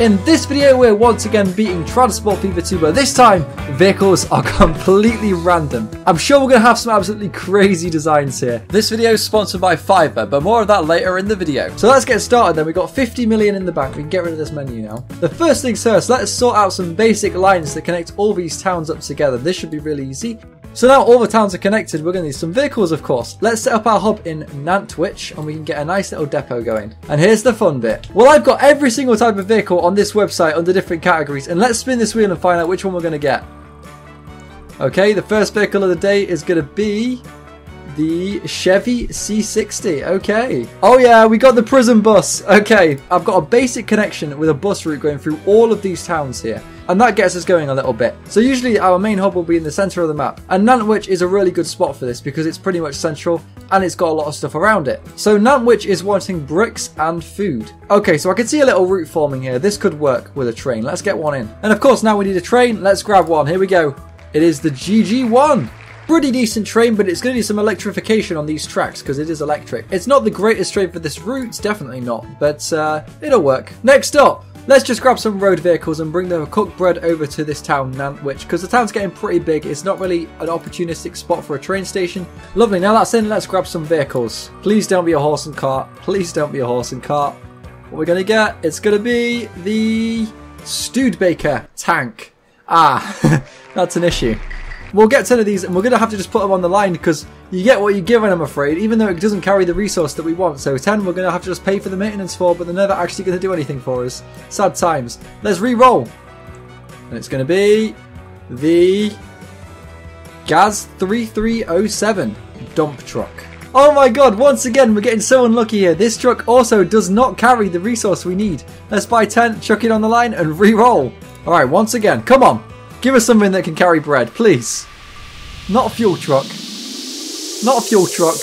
In this video, we're once again beating Transport Fever 2, but this time, vehicles are completely random. I'm sure we're going to have some absolutely crazy designs here. This video is sponsored by Fiverr, but more of that later in the video. So let's get started then. We've got 50 million in the bank. We can get rid of this menu now. The first things first, let's sort out some basic lines that connect all these towns up together. This should be really easy. So now all the towns are connected, we're going to need some vehicles of course. Let's set up our hub in Nantwich and we can get a nice little depot going. And here's the fun bit. Well I've got every single type of vehicle on this website under different categories and let's spin this wheel and find out which one we're going to get. Okay, the first vehicle of the day is going to be the Chevy C60. Okay. Oh yeah, we got the prison bus. Okay, I've got a basic connection with a bus route going through all of these towns here. And that gets us going a little bit. So usually our main hub will be in the centre of the map. And Nantwich is a really good spot for this because it's pretty much central and it's got a lot of stuff around it. So Nantwich is wanting bricks and food. Okay, so I can see a little route forming here. This could work with a train. Let's get one in. And of course, now we need a train. Let's grab one. Here we go. It is the GG1 pretty decent train, but it's going to need some electrification on these tracks because it is electric. It's not the greatest train for this route, definitely not, but uh, it'll work. Next up, Let's just grab some road vehicles and bring the cooked bread over to this town, Nantwich, because the town's getting pretty big. It's not really an opportunistic spot for a train station. Lovely, now that's in, let's grab some vehicles. Please don't be a horse and cart. Please don't be a horse and cart. What we're going to get, it's going to be the Studebaker tank. Ah, that's an issue. We'll get 10 of these and we're going to have to just put them on the line because you get what you're given, I'm afraid, even though it doesn't carry the resource that we want. So 10 we're going to have to just pay for the maintenance for, but they're never actually going to do anything for us. Sad times. Let's re-roll. And it's going to be the Gaz 3307 dump truck. Oh my god, once again, we're getting so unlucky here. This truck also does not carry the resource we need. Let's buy 10, chuck it on the line, and re-roll. Alright, once again, come on. Give us something that can carry bread, please. Not a fuel truck. Not a fuel truck.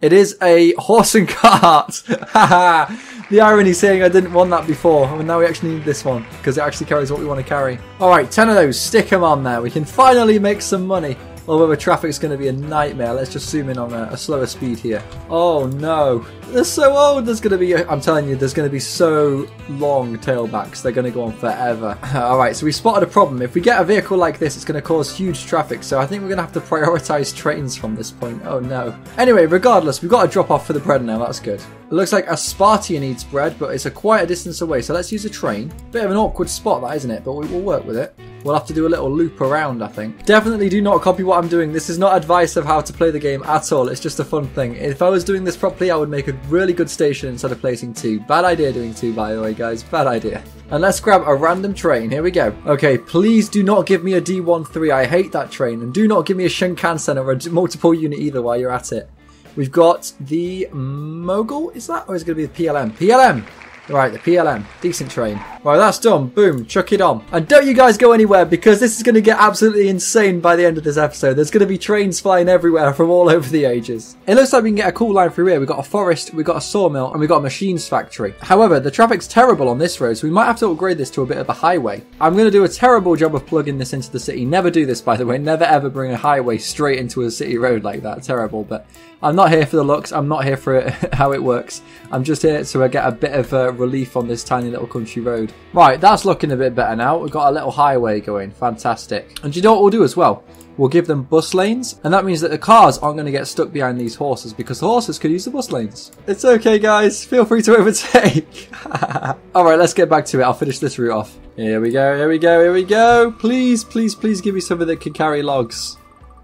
It is a horse and cart. the irony saying I didn't want that before, and now we actually need this one because it actually carries what we want to carry. All right, ten of those. Stick them on there. We can finally make some money. Although the traffic's going to be a nightmare. Let's just zoom in on a, a slower speed here. Oh no. They're so old. There's going to be, I'm telling you, there's going to be so long tailbacks. They're going to go on forever. Alright, so we spotted a problem. If we get a vehicle like this, it's going to cause huge traffic. So I think we're going to have to prioritize trains from this point. Oh no. Anyway, regardless, we've got a drop off for the bread now. That's good. It looks like Aspartia needs bread, but it's a quite a distance away. So let's use a train. Bit of an awkward spot that, isn't it? But we will work with it. We'll have to do a little loop around, I think. Definitely do not copy what I'm doing. This is not advice of how to play the game at all. It's just a fun thing. If I was doing this properly, I would make a really good station instead of placing two. Bad idea doing two, by the way, guys. Bad idea. And let's grab a random train. Here we go. Okay, please do not give me a D13. I hate that train. And do not give me a Shinkansen or a multiple unit either while you're at it. We've got the Mogul, is that? Or is it going to be the PLM? PLM! Right, the PLM. Decent train. Right, that's done. Boom. Chuck it on. And don't you guys go anywhere because this is going to get absolutely insane by the end of this episode. There's going to be trains flying everywhere from all over the ages. It looks like we can get a cool line through here. We've got a forest, we've got a sawmill, and we've got a machines factory. However, the traffic's terrible on this road, so we might have to upgrade this to a bit of a highway. I'm going to do a terrible job of plugging this into the city. Never do this, by the way. Never ever bring a highway straight into a city road like that. Terrible, but I'm not here for the looks. I'm not here for how it works. I'm just here to get a bit of uh, relief on this tiny little country road. Right, that's looking a bit better now. We've got a little highway going. Fantastic. And you know what we'll do as well? We'll give them bus lanes, and that means that the cars aren't going to get stuck behind these horses because the horses could use the bus lanes. It's okay, guys. Feel free to overtake. All right, let's get back to it. I'll finish this route off. Here we go. Here we go. Here we go. Please, please, please give me something that can carry logs.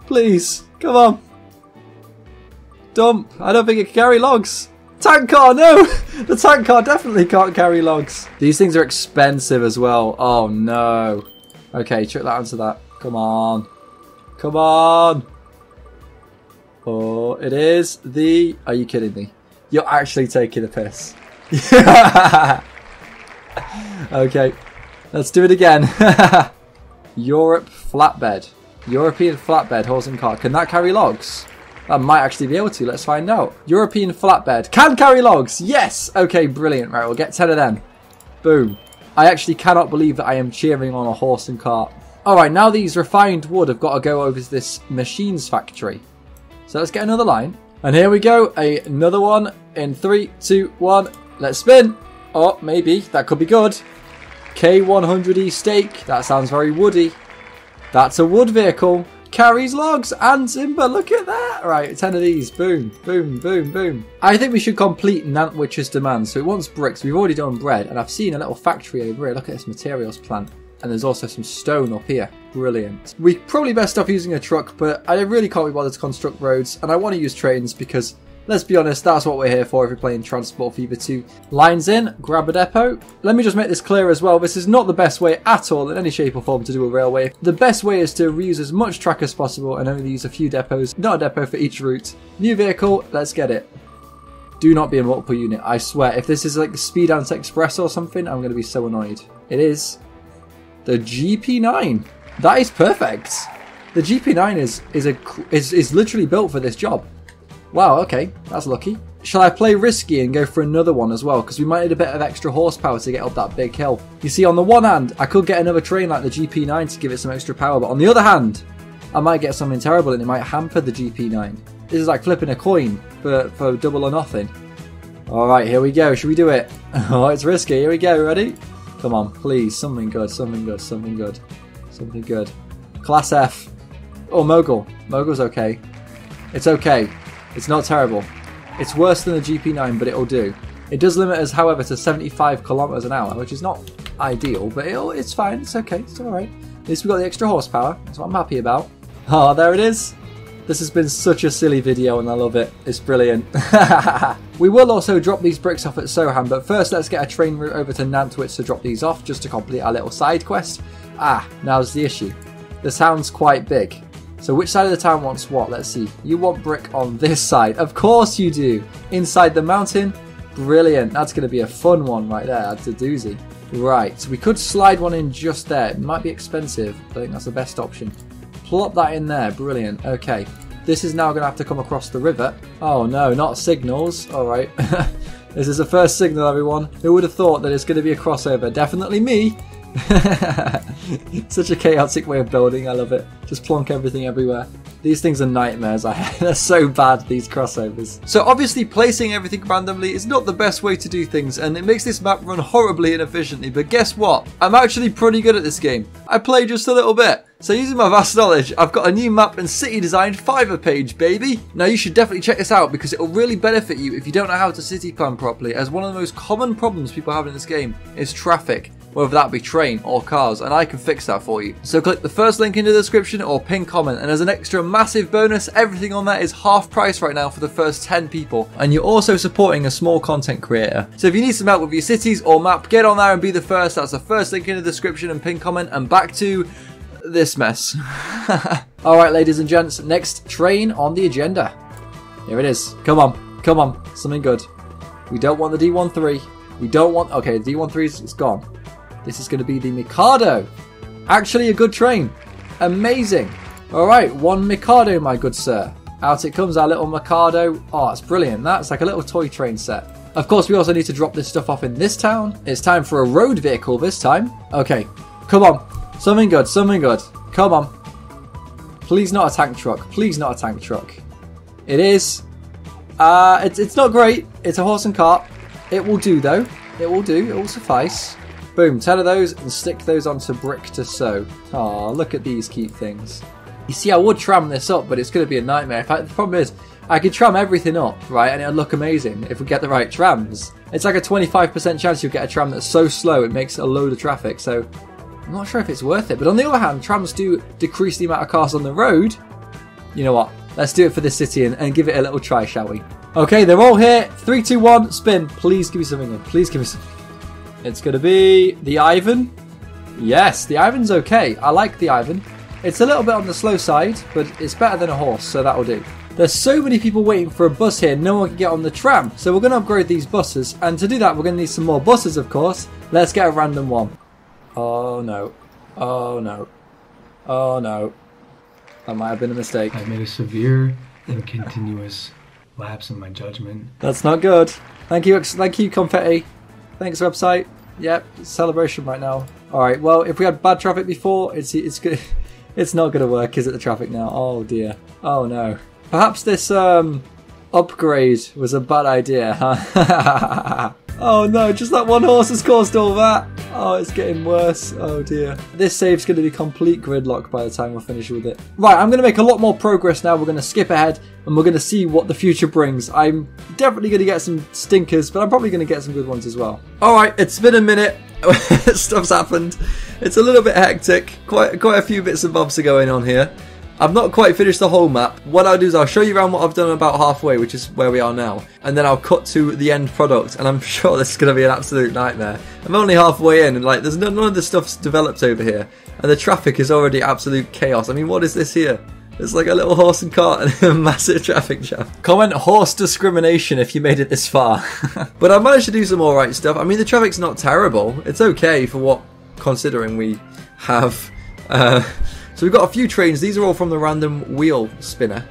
Please. Come on. Dump. I don't think it can carry logs. Tank car, no! The tank car definitely can't carry logs. These things are expensive as well. Oh no. Okay, chuck that onto that. Come on. Come on. Oh, it is the... Are you kidding me? You're actually taking a piss. okay. Let's do it again. Europe flatbed. European flatbed horse and cart. Can that carry logs? I might actually be able to. Let's find out. European flatbed. Can carry logs. Yes. Okay, brilliant. Right, we'll get 10 of them. Boom. I actually cannot believe that I am cheering on a horse and cart. Alright, now these refined wood have got to go over to this machines factory. So let's get another line. And here we go. A, another one in three, two, one. Let's spin. Oh, maybe. That could be good. K100E stake. That sounds very woody. That's a wood vehicle. Carries logs and timber. Look at that. Right, 10 of these. Boom, boom, boom, boom. I think we should complete Nantwich's demand. So it wants bricks. We've already done bread. And I've seen a little factory over here. Look at this materials plant. And there's also some stone up here. Brilliant. We probably best stop using a truck, but I really can't be bothered to construct roads. And I want to use trains because Let's be honest, that's what we're here for if you're playing Transport Fever 2. Lines in, grab a depot. Let me just make this clear as well, this is not the best way at all in any shape or form to do a railway. The best way is to reuse as much track as possible and only use a few depots, not a depot for each route. New vehicle, let's get it. Do not be a multiple unit, I swear. If this is like the Speedance Express or something, I'm going to be so annoyed. It is. The GP9. That is perfect. The GP9 is is a is, is literally built for this job. Wow, okay, that's lucky. Shall I play risky and go for another one as well? Because we might need a bit of extra horsepower to get up that big hill. You see, on the one hand, I could get another train like the GP9 to give it some extra power, but on the other hand, I might get something terrible and it might hamper the GP9. This is like flipping a coin for, for double or nothing. Alright, here we go. Should we do it? Oh, it's risky. Here we go. Ready? Come on, please. Something good, something good, something good. Something good. Class F. Oh, Mogul. Mogul's okay. It's okay. It's not terrible. It's worse than the GP9, but it'll do. It does limit us, however, to 75 kilometers an hour, which is not ideal, but it's fine. It's okay. It's all right. At least we got the extra horsepower. That's what I'm happy about. Oh, there it is. This has been such a silly video and I love it. It's brilliant. we will also drop these bricks off at Soham, but first let's get a train route over to Nantwich to drop these off just to complete our little side quest. Ah, now's the issue. The town's quite big. So which side of the town wants what? Let's see. You want brick on this side. Of course you do. Inside the mountain. Brilliant. That's going to be a fun one right there. That's a doozy. Right. So we could slide one in just there. It might be expensive. I think that's the best option. Plop that in there. Brilliant. Okay. This is now going to have to come across the river. Oh no, not signals. All right. this is the first signal, everyone. Who would have thought that it's going to be a crossover? Definitely me. Such a chaotic way of building, I love it. Just plonk everything everywhere. These things are nightmares. They're so bad, these crossovers. So obviously placing everything randomly is not the best way to do things and it makes this map run horribly inefficiently, but guess what? I'm actually pretty good at this game. I play just a little bit. So using my vast knowledge, I've got a new map and city design Fiverr page, baby. Now you should definitely check this out because it will really benefit you if you don't know how to city plan properly as one of the most common problems people have in this game is traffic whether that be train or cars, and I can fix that for you. So click the first link in the description or pin comment, and as an extra massive bonus, everything on that is half price right now for the first 10 people, and you're also supporting a small content creator. So if you need some help with your cities or map, get on there and be the first. That's the first link in the description and pin comment, and back to this mess. Alright, ladies and gents, next train on the agenda. Here it is. Come on, come on, something good. We don't want the D13. We don't want. Okay, D13 is gone. This is going to be the Mikado. Actually, a good train. Amazing. All right, one Mikado, my good sir. Out it comes, our little Mikado. Oh, it's brilliant. That's like a little toy train set. Of course, we also need to drop this stuff off in this town. It's time for a road vehicle this time. Okay, come on. Something good, something good. Come on. Please not a tank truck. Please not a tank truck. It is. Uh, it's, it's not great. It's a horse and cart. It will do, though. It will do. It will suffice. Boom, 10 of those and stick those onto brick to sew. Aw, look at these cute things. You see, I would tram this up, but it's going to be a nightmare. In fact, the problem is, I could tram everything up, right, and it'll look amazing if we get the right trams. It's like a 25% chance you'll get a tram that's so slow it makes a load of traffic, so I'm not sure if it's worth it. But on the other hand, trams do decrease the amount of cars on the road. You know what? Let's do it for the city and, and give it a little try, shall we? Okay, they're all here. Three, two, one, spin. Please give me something. Please give me something. It's going to be the Ivan. Yes, the Ivan's okay. I like the Ivan. It's a little bit on the slow side, but it's better than a horse, so that'll do. There's so many people waiting for a bus here, no one can get on the tram. So we're going to upgrade these buses, and to do that, we're going to need some more buses, of course. Let's get a random one. Oh no. Oh no. Oh no. That might have been a mistake. I made a severe and continuous lapse in my judgment. That's not good. Thank you, thank you, Confetti. Thanks, website. Yep, celebration right now. All right. Well, if we had bad traffic before, it's it's good. It's not going to work, is it? The traffic now. Oh dear. Oh no. Perhaps this um upgrade was a bad idea. Huh? Oh no, just that one horse has caused all that. Oh, it's getting worse. Oh dear. This save's going to be complete gridlock by the time we're finished with it. Right, I'm going to make a lot more progress now. We're going to skip ahead and we're going to see what the future brings. I'm definitely going to get some stinkers, but I'm probably going to get some good ones as well. Alright, it's been a minute. Stuff's happened. It's a little bit hectic. Quite, quite a few bits and bobs are going on here. I've not quite finished the whole map. What I'll do is I'll show you around what I've done about halfway, which is where we are now. And then I'll cut to the end product, and I'm sure this is going to be an absolute nightmare. I'm only halfway in, and like, there's none of the stuff's developed over here. And the traffic is already absolute chaos. I mean, what is this here? It's like a little horse and cart and a massive traffic jam. Comment horse discrimination if you made it this far. but I managed to do some alright stuff. I mean, the traffic's not terrible. It's okay for what, considering we have... Uh, so we've got a few trains. These are all from the random wheel spinner.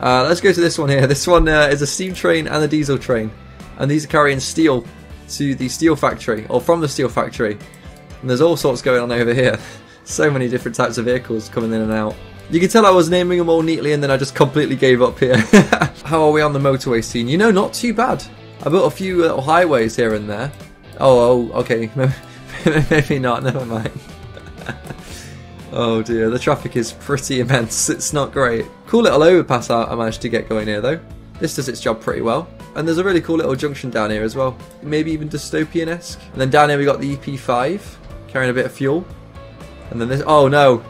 Uh, let's go to this one here. This one uh, is a steam train and a diesel train. And these are carrying steel to the steel factory, or from the steel factory. And there's all sorts going on over here. so many different types of vehicles coming in and out. You can tell I was naming them all neatly and then I just completely gave up here. How are we on the motorway scene? You know, not too bad. I built a few little highways here and there. Oh, oh okay. Maybe not, never mind. Oh dear, the traffic is pretty immense. It's not great. Cool little overpass I managed to get going here though. This does its job pretty well. And there's a really cool little junction down here as well. Maybe even dystopian-esque. And then down here we got the EP5, carrying a bit of fuel. And then this, oh no.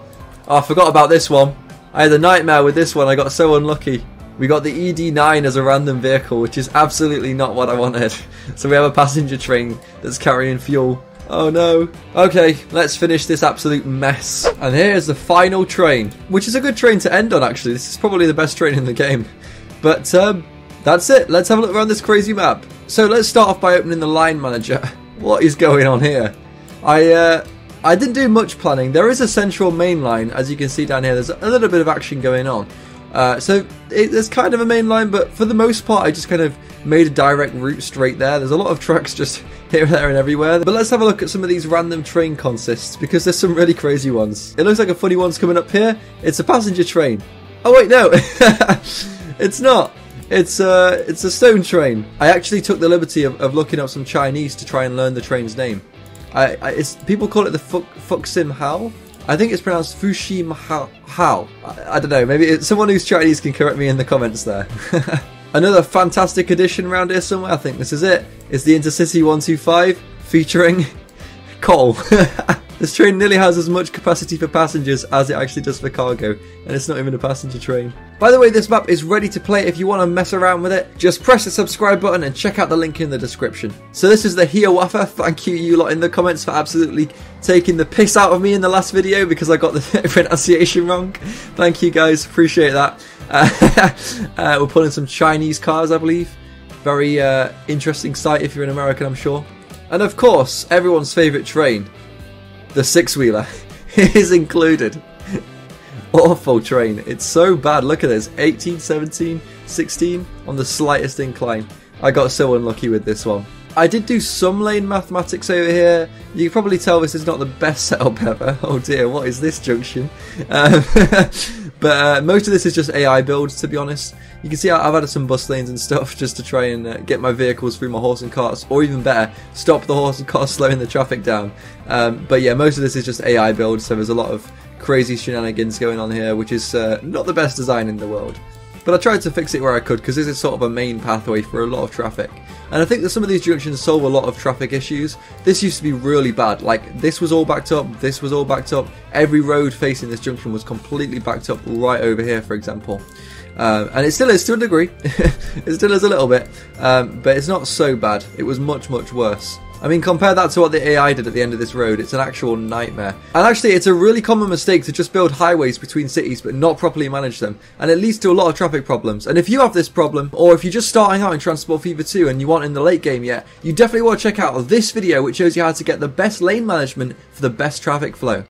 Oh, I forgot about this one. I had a nightmare with this one, I got so unlucky. We got the ED9 as a random vehicle, which is absolutely not what I wanted. So we have a passenger train that's carrying fuel. Oh no. Okay, let's finish this absolute mess. And here's the final train, which is a good train to end on actually. This is probably the best train in the game. But um, that's it. Let's have a look around this crazy map. So let's start off by opening the line manager. What is going on here? I uh, I didn't do much planning. There is a central main line, as you can see down here. There's a little bit of action going on. Uh, so it, there's kind of a main line, but for the most part, I just kind of made a direct route straight there. There's a lot of trucks just here, there, and everywhere. But let's have a look at some of these random train consists because there's some really crazy ones. It looks like a funny one's coming up here. It's a passenger train. Oh wait, no, it's not. It's a uh, it's a stone train. I actually took the liberty of, of looking up some Chinese to try and learn the train's name. I, I it's people call it the Fuxim Hao. I think it's pronounced Fushim Hao. I, I don't know. Maybe someone who's Chinese can correct me in the comments there. Another fantastic addition around here somewhere, I think this is it, is the Intercity 125 featuring coal. this train nearly has as much capacity for passengers as it actually does for cargo, and it's not even a passenger train. By the way, this map is ready to play if you want to mess around with it. Just press the subscribe button and check out the link in the description. So this is the Hiawatha. Thank you, you lot in the comments for absolutely taking the piss out of me in the last video because I got the pronunciation wrong. Thank you guys, appreciate that. Uh, uh, we're pulling some Chinese cars, I believe. Very uh, interesting sight if you're an American, I'm sure. And of course, everyone's favourite train, the six wheeler, is included. Awful train. It's so bad. Look at this 18, 17, 16 on the slightest incline. I got so unlucky with this one. I did do some lane mathematics over here. You can probably tell this is not the best setup ever. Oh dear, what is this junction? Um, but uh, most of this is just AI builds, to be honest. You can see I've added some bus lanes and stuff just to try and uh, get my vehicles through my horse and carts, or even better, stop the horse and carts slowing the traffic down. Um, but yeah, most of this is just AI build, so there's a lot of crazy shenanigans going on here, which is uh, not the best design in the world. But I tried to fix it where I could because this is sort of a main pathway for a lot of traffic. And I think that some of these junctions solve a lot of traffic issues. This used to be really bad. Like, this was all backed up, this was all backed up. Every road facing this junction was completely backed up right over here, for example. Um, and it still is to a degree. it still is a little bit. Um, but it's not so bad. It was much, much worse. I mean, compare that to what the AI did at the end of this road. It's an actual nightmare. And actually, it's a really common mistake to just build highways between cities but not properly manage them. And it leads to a lot of traffic problems. And if you have this problem, or if you're just starting out in Transport Fever 2 and you aren't in the late game yet, you definitely want to check out this video which shows you how to get the best lane management for the best traffic flow.